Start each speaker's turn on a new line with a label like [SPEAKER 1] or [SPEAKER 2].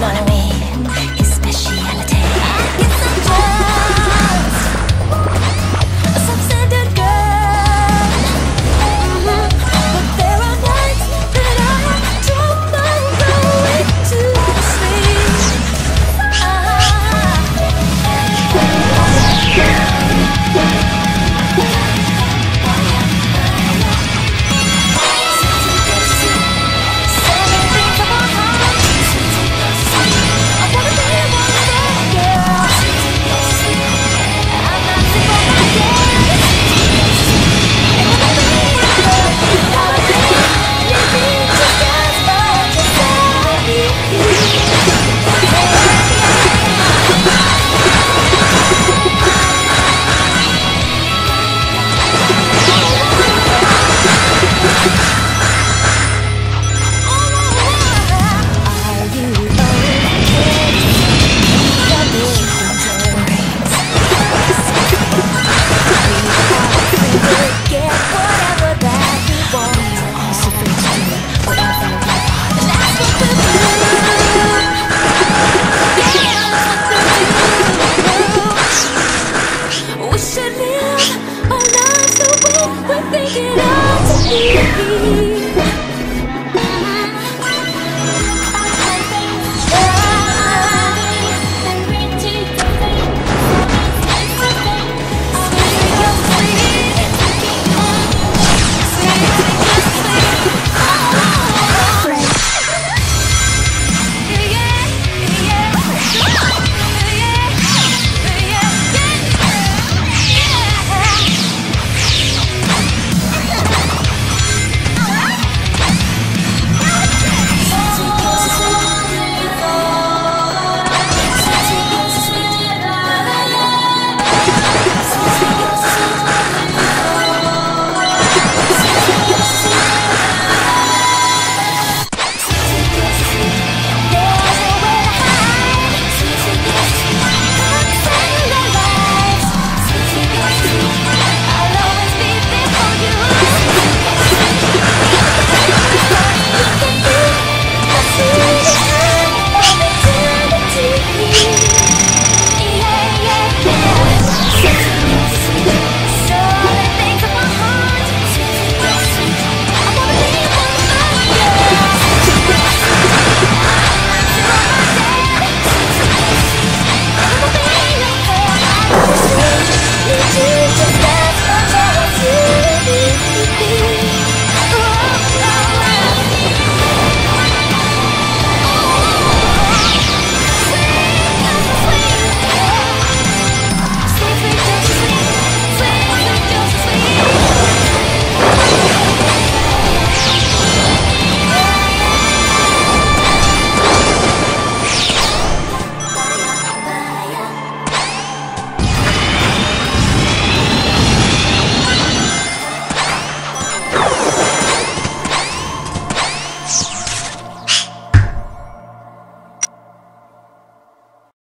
[SPEAKER 1] money.